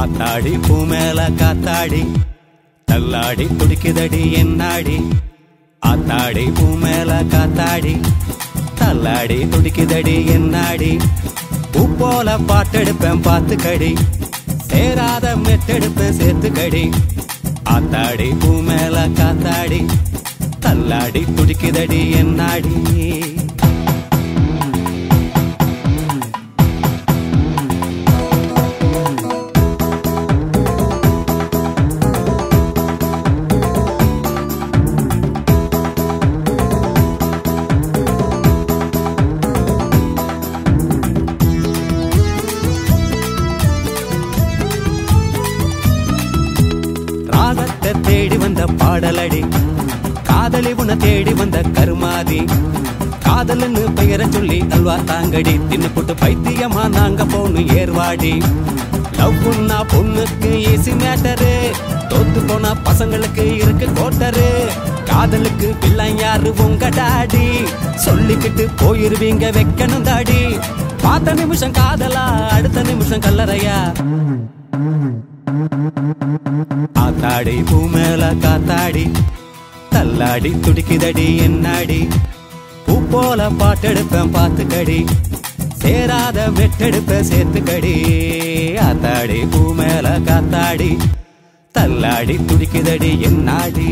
ஆத்தாடி பூ மேல காத்தாடி தள்ளாடி துடிக்குதடி என்னாடி? ஆத்தாடி பூ மேல காத்தாடி தள்ளாடி துடிக்குதடி என்னாடி? பூ போல பாட்டெடுப்பேன் பார்த்துக்கடி. சேராத மெத்தெடுப்பேன் சேர்த்துக்கடி. ஆத்தாடி பூ மேல காத்தாடி தள்ளாடி துடிக்குதடி என்னாடி? தேடி வந்த பாடலடி. காதலி உன தேடி வந்த கருமாதி. காதலன்னு பெயரை சொல்லி அல்வா தாங்கடி. தின்னு போட்டு பைத்தியமா நாங்க போன்னு ஏர்வாடி. லவ்னா பொண்ணுக்கு ஈஸி மேட்டரு தோத்து போனா பசங்களுக்கு இருக்கு கோட்டரு காதலுக்கு பிள்ளை யாரு? உங்க டாடி சொல்லிக்கிட்டு போயிருவீங்க வைக்கணும் தாடி. பார்த்த நிமிஷம் காதலா அடுத்த நிமிஷம் கல்லறையா. ஆத்தாடி பூமேல காத்தாடி தள்ளாடி துடிக்குதடி என்னாடி? பூ போல பாட்டெடுப்பேன் பார்த்துக்கடி. சேராத வெட்டெடுப்ப சேர்த்துக்கடி. ஆத்தாடி பூமேல காத்தாடி தள்ளாடி துடிக்குதடி என்னாடி?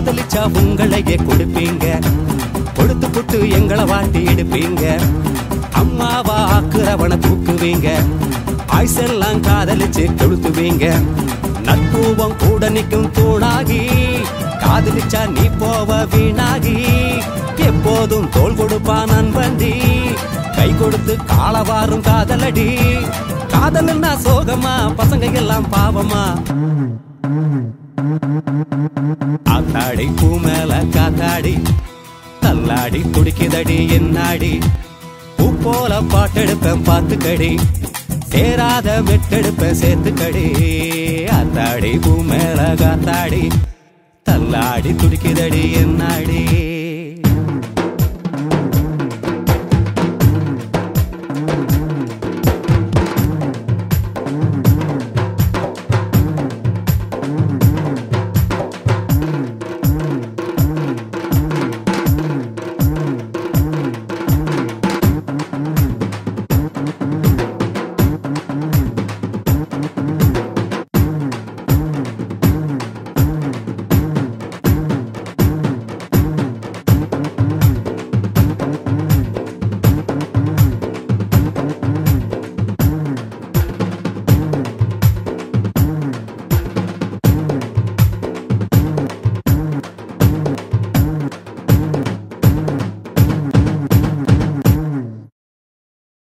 காதலிச்சா உங்களையே கொடுப்பீங்க. கொடுத்து புட்டு எங்களை வாட்டி எடுப்பீங்க. அம்மாவா ஆக்குறவன தூக்குவீங்க. ஆய்ஸெல்லாம் காதலிச்சு கொளுத்துவீங்க. நட்பூவம் கூட நிற்கும் தூணாகி காதலிச்சா நீ போவ வீணாகி எப்போதும் தோல் கொடுப்பான் நண்பண்டி கை கொடுத்து காலவாரும் காதலடி. காதல்னா சோகமா பசங்க எல்லாம் பாவமா. ஆத்தாடி பூமேல காத்தாடி தள்ளாடி துடிக்குதடி என்னாடி? பூ போல பாட்டெடுப்பேன் பாத்துக்கடி சேராத வெட்டெடுப்பேன் சேர்த்துக்கடி. ஆத்தாடி பூமேல காத்தாடி தள்ளாடி துடிக்குதடி என்னாடி?